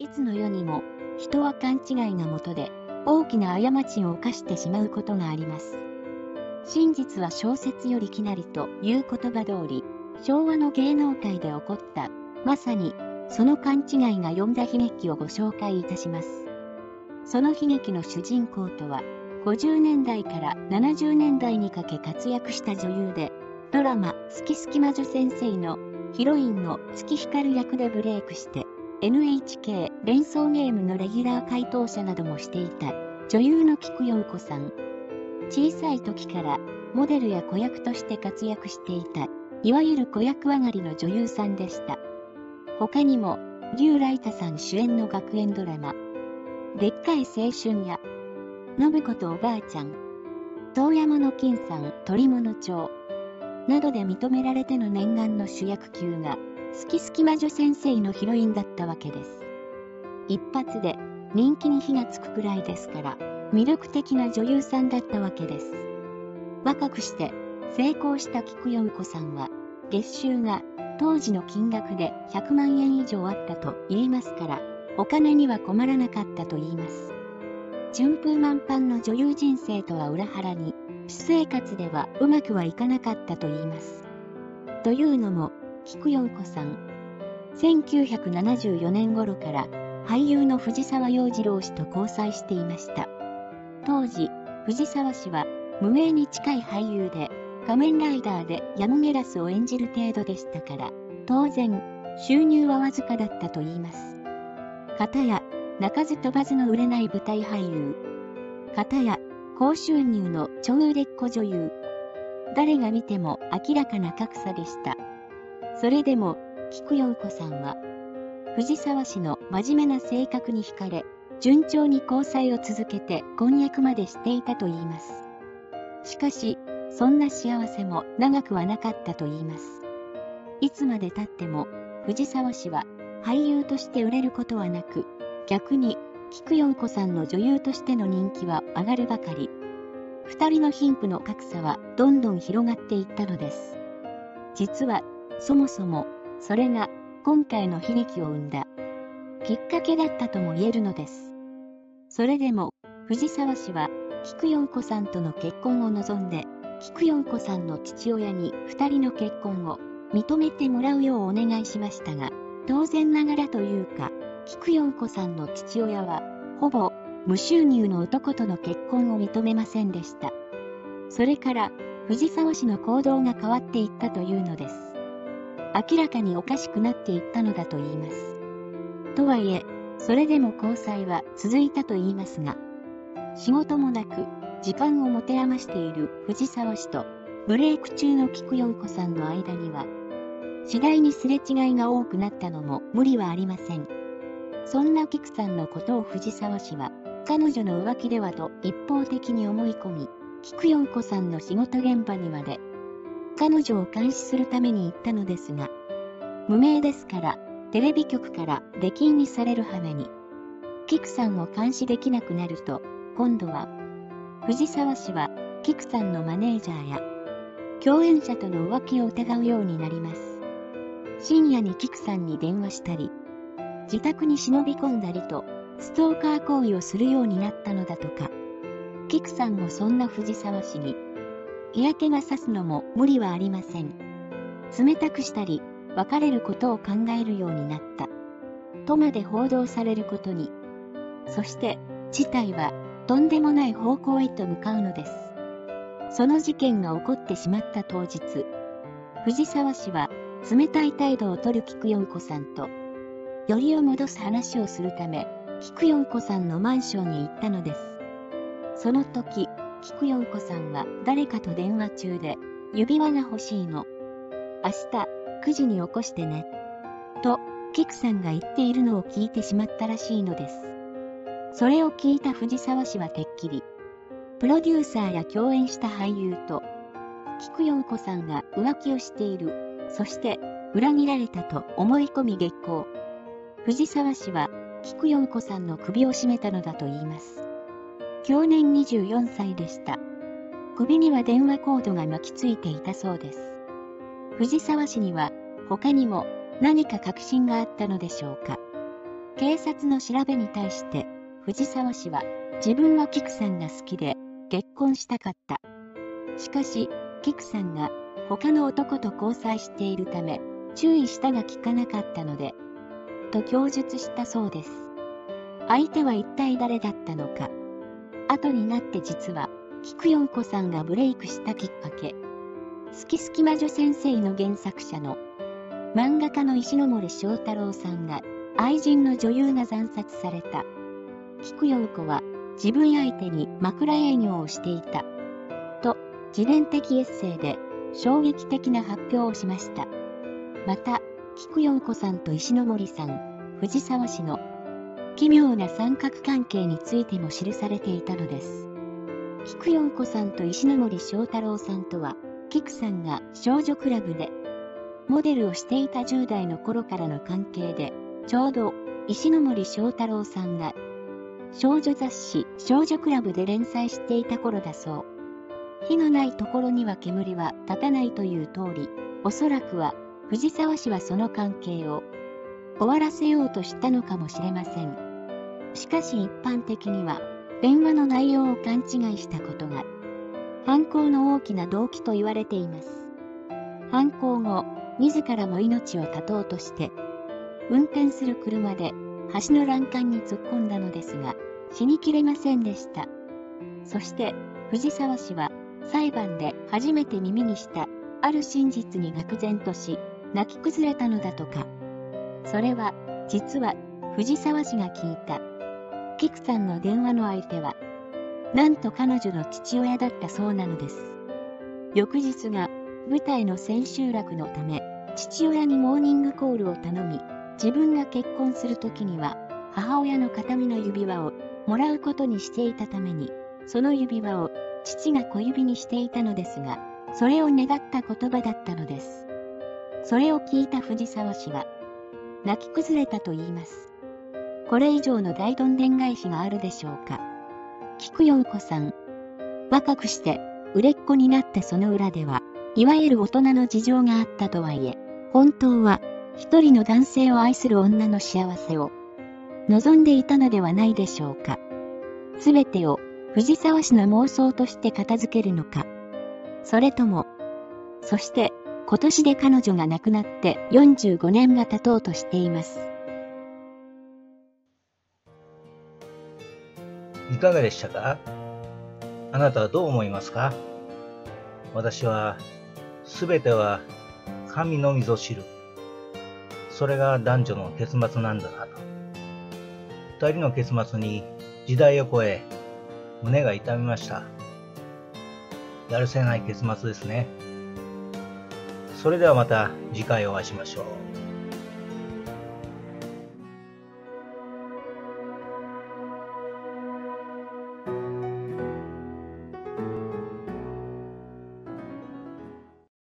いつの世にも人は勘違いがもとで大きな過ちを犯してしまうことがあります。真実は小説よりきなりという言葉通り、昭和の芸能界で起こった、まさにその勘違いが呼んだ悲劇をご紹介いたします。その悲劇の主人公とは、50年代から70年代にかけ活躍した女優で、ドラマ「好き好き魔女先生」のヒロインの月光役でブレイクして NHK 連想ゲームのレギュラー回答者などもしていた女優の菊陽子さん。小さい時からモデルや子役として活躍していたいわゆる子役上がりの女優さんでした。他にも竜ライタさん主演の学園ドラマ。でっかい青春や信子とおばあちゃん。遠山の金さん鳥物町。などで認められての念願の主役級が、好き好き魔女先生のヒロインだったわけです。一発で人気に火がつくくらいですから、魅力的な女優さんだったわけです。若くして成功した菊代子さんは、月収が当時の金額で100万円以上あったと言いますから、お金には困らなかったと言います。順風満帆の女優人生とは裏腹に、私生活ではうまくはいかなかったと言います。というのも、菊陽子さん、1974年頃から俳優の藤沢洋次郎氏と交際していました。当時、藤沢氏は無名に近い俳優で、仮面ライダーでヤムゲラスを演じる程度でしたから、当然、収入はわずかだったと言います。かたや、鳴かず飛ばずの売れない舞台俳優。かたや、高収入の超売れっ子女優。誰が見ても明らかな格差でした。それでも、菊陽子さんは、藤沢市の真面目な性格に惹かれ、順調に交際を続けて婚約までしていたといいます。しかし、そんな幸せも長くはなかったといいます。いつまで経っても、藤沢氏は俳優として売れることはなく、逆に菊陽子さんの女優としての人気は上がるばかり。二人の貧富の格差はどんどん広がっていったのです。実は、そもそも、それが今回の悲劇を生んだきっかけだったとも言えるのです。それでも、藤沢氏は、菊陽子さんとの結婚を望んで、菊陽子さんの父親に二人の結婚を認めてもらうようお願いしましたが、当然ながらというか、菊陽子さんの父親は、ほぼ無収入の男との結婚を認めませんでした。それから、藤沢氏の行動が変わっていったというのです。明らかにおかしくなっていったのだと言います。とはいえ、それでも交際は続いたと言いますが、仕事もなく、時間を持て余している藤沢氏と、ブレイク中の菊陽子さんの間には、次第にすれ違いが多くなったのも無理はありません。そんな菊さんのことを藤沢氏は、彼女の浮気ではと一方的に思い込み、菊陽子さんの仕事現場にまで、彼女を監視するために行ったのですが、無名ですから、テレビ局から出禁にされる羽目に、菊さんを監視できなくなると、今度は、藤沢氏は、菊さんのマネージャーや、共演者との浮気を疑うようになります。深夜に菊さんに電話したり、自宅に忍び込んだりと、ストーカー行為をするようになったのだとか。キクさんもそんな藤沢氏に、嫌気がさすのも無理はありません。冷たくしたり、別れることを考えるようになった。とまで報道されることに。そして、事態は、とんでもない方向へと向かうのです。その事件が起こってしまった当日、藤沢氏は、冷たい態度を取る菊陽子さんと、よりを戻す話をするため、菊陽子さんのマンションに行ったのです。その時、菊陽子さんは誰かと電話中で、指輪が欲しいの。明日、9時に起こしてね。と、菊さんが言っているのを聞いてしまったらしいのです。それを聞いた藤沢氏はてっきり、プロデューサーや共演した俳優と、菊陽子さんが浮気をしている、そして裏切られたと思い込み激高。藤沢氏は、菊陽子さんの首を絞めたのだと言います。去年24歳でした。首には電話コードが巻きついていたそうです。藤沢氏には、他にも何か確信があったのでしょうか。警察の調べに対して、藤沢氏は、自分はキクさんが好きで、結婚したかった。しかし、キクさんが他の男と交際しているため、注意したが効かなかったので、と供述したそうです。相手は一体誰だったのか。後になって実は、菊四子さんがブレイクしたきっかけ。好き好き魔女先生の原作者の漫画家の石森章太郎さんが愛人の女優が惨殺された。菊陽子は自分相手に枕営業をしていた。と自伝的エッセイで衝撃的な発表をしました。また、菊陽子さんと石森さん、藤沢氏の奇妙な三角関係についても記されていたのです。菊陽子さんと石森章太郎さんとは、菊さんが少女クラブでモデルをしていた10代の頃からの関係で、ちょうど石森章太郎さんが少女雑誌少女クラブで連載していた頃だそう。火のないところには煙は立たないという通り、おそらくは藤沢氏はその関係を終わらせようとしたのかもしれません。しかし一般的には、電話の内容を勘違いしたことが、犯行の大きな動機と言われています。犯行後、自らも命を絶とうとして、運転する車で橋の欄干に突っ込んだのですが、死にきれませんでした。そして、藤沢氏は裁判で初めて耳にしたある真実に愕然とし、泣き崩れたのだとか。それは、実は、藤沢氏が聞いた。キクさんの電話の相手は、なんと彼女の父親だったそうなのです。翌日が、舞台の千秋楽のため、父親にモーニングコールを頼み、自分が結婚する時には、母親の形見の指輪をもらうことにしていたために、その指輪を父が小指にしていたのですが、それを願った言葉だったのです。それを聞いた藤沢氏は、泣き崩れたと言います。これ以上の大どんでん返しがあるでしょうか。菊陽子さん。若くして売れっ子になってその裏では、いわゆる大人の事情があったとはいえ、本当は一人の男性を愛する女の幸せを望んでいたのではないでしょうか。すべてを藤沢氏の妄想として片付けるのか。それとも、そして今年で彼女が亡くなって45年が経とうとしています。いかがでしたか？あなたはどう思いますか？私は、すべては神のみぞ知る。それが男女の結末なんだなと。二人の結末に時代を超え、胸が痛みました。やるせない結末ですね。それではまた次回お会いしましょう。